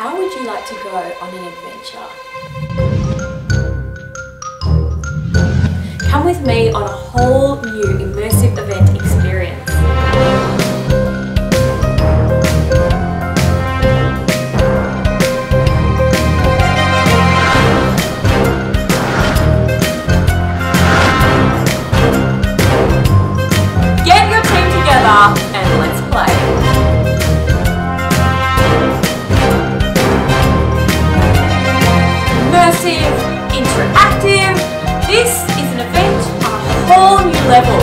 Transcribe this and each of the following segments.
How would you like to go on an adventure? Come with me on a whole new immersive Interactive. This is an event on a whole new level.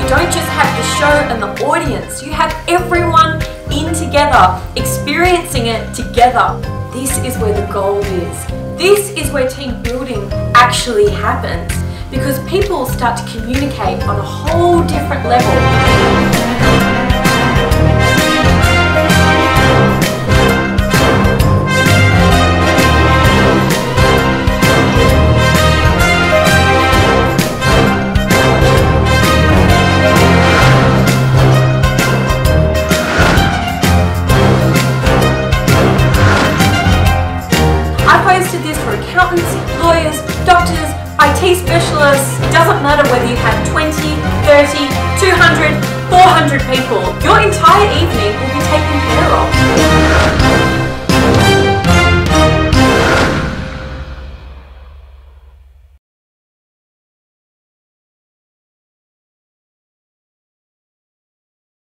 You don't just have the show and the audience, you have everyone in together, experiencing it together. This is where the gold is. This is where team building actually happens because people start to communicate on a whole different level. This for accountants, lawyers, doctors, IT specialists. It doesn't matter whether you have 20, 30, 200, 400 people. Your entire evening will be.